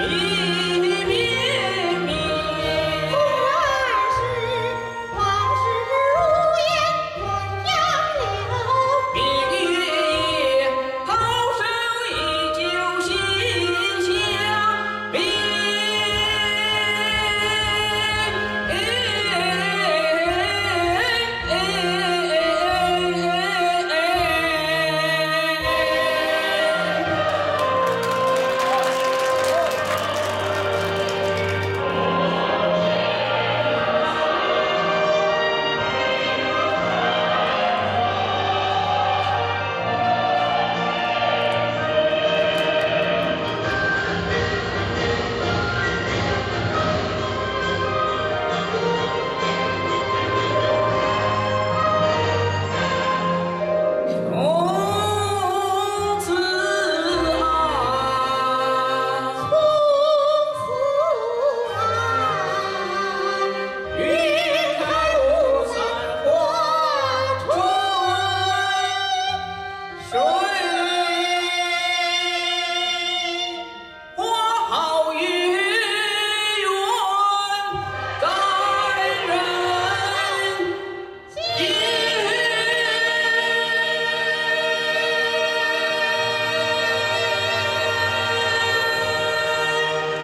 你的